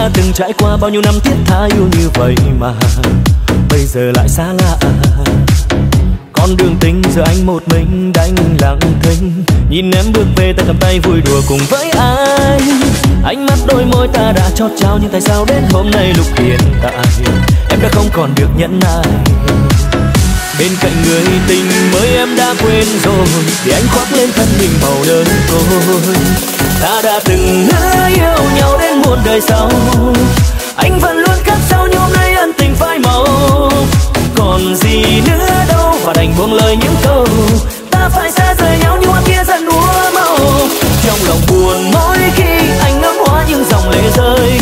đã từng trải qua bao nhiêu năm thiết tha yêu như vậy mà. Bây giờ lại xa lạ. Con đường tình giờ anh một mình đánh lặng thinh. Nhìn em bước về ta cầm tay vui đùa cùng với anh. Ánh mắt đôi môi ta đã chót trao, nhưng tại sao đến hôm nay lúc hiện tại? Em đã không còn được nhẫn nại bên cạnh người tình mới em đã quên rồi, thì anh khoác lên thân mình màu đơn côi ta đã từng hứa yêu nhau đến muôn đời sau, anh vẫn luôn cắt sau nhưng hôm nay ân tình phai màu. Còn gì nữa đâu và đành buông lời những câu, ta phải xa rời nhau như hoa kia dần úa màu. Trong lòng buồn mỗi khi anh ngắm hoa những dòng lệ rơi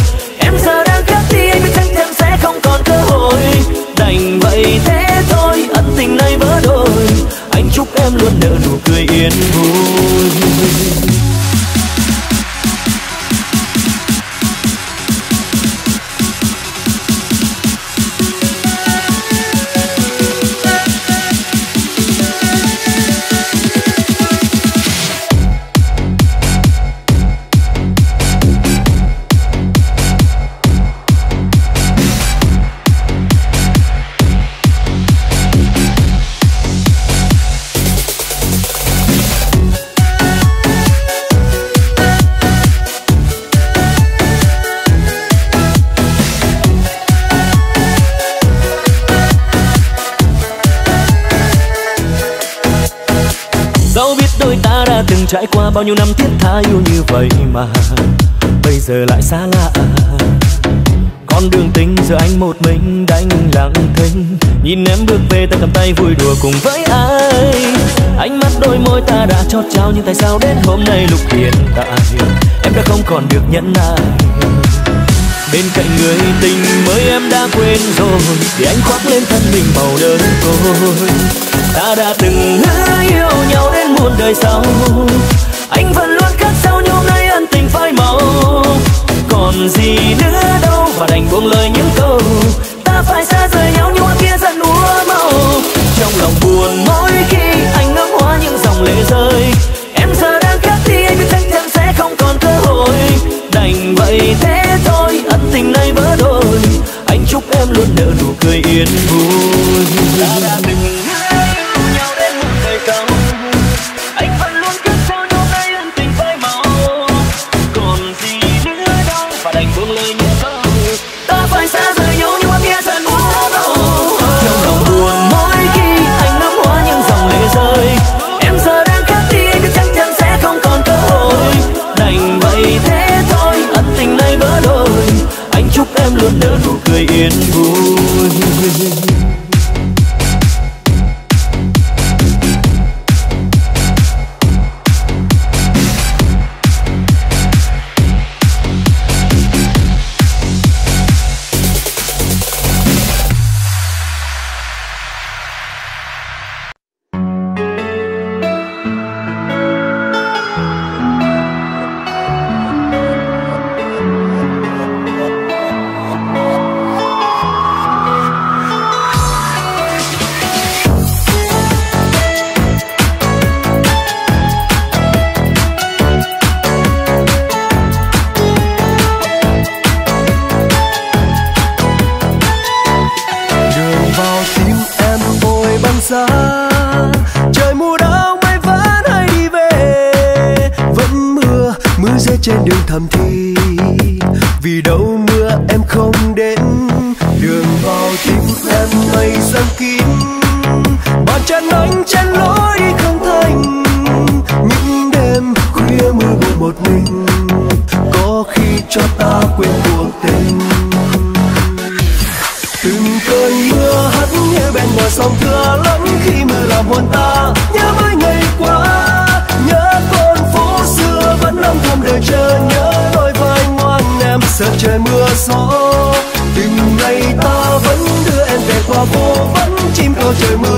trải qua bao nhiêu năm thiết tha yêu như vậy mà. Bây giờ lại xa lạ. Con đường tình giờ anh một mình đánh lặng thinh. Nhìn em bước về ta cầm tay vui đùa cùng với ai. Ánh mắt đôi môi ta đã chót trao nhưng tại sao đến hôm nay lúc hiện tại? Em đã không còn được nhẫn nại bên cạnh người tình mới em đã quên rồi, thì anh khoác lên thân mình màu đơn côi ta đã từng hứa yêu nhau đến muôn đời sau, anh vẫn luôn khắc sâu nhung nay ân tình phai màu. Còn gì nữa đâu và đành buông lời những câu, ta phải xa rời nhau như hoa kia dần úa màu. Trong lòng buồn mỗi yên vui ta đã từng yêu nhau đến một ngày cao anh vẫn luôn kiếp sau đôi tay ân tình phai màu. Còn gì nữa đâu và đành buông lời luôn nở nụ cười yên vui. trên đường thầm thì vì đâu gió. Từng ngày ta vẫn đưa em về qua phố, vẫn chim cao trời mưa.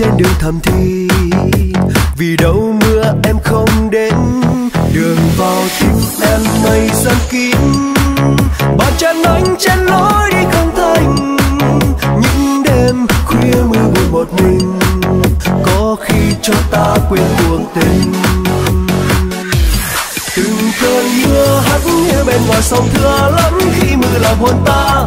Trên đường thầm thì vì đâu mưa em không đến, đường vào tim em mây giăng kín. Bàn chân anh trên lối đi không thành, những đêm khuya mưa buồn một mình. Có khi cho ta quên cuộc tình. Từng cơn mưa hắt như bên ngoài sông thưa lắm khi mưa làm hồn ta.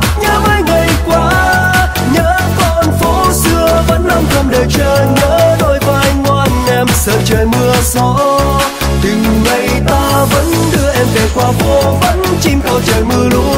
Trời mưa gió. Từng ngày ta vẫn đưa em về qua phố, vẫn chim cao trời mưa lũ.